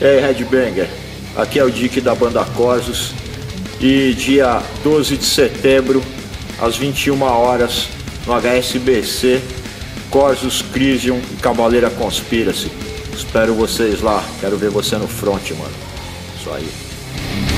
E aí, Headbanger? Aqui é o Dick da banda Corsos. E dia 12 de setembro, às 21 horas, no HSBC, Corsos, Crisium e Cavaleira Conspiracy. Espero vocês lá. Quero ver você no front, mano. Isso aí.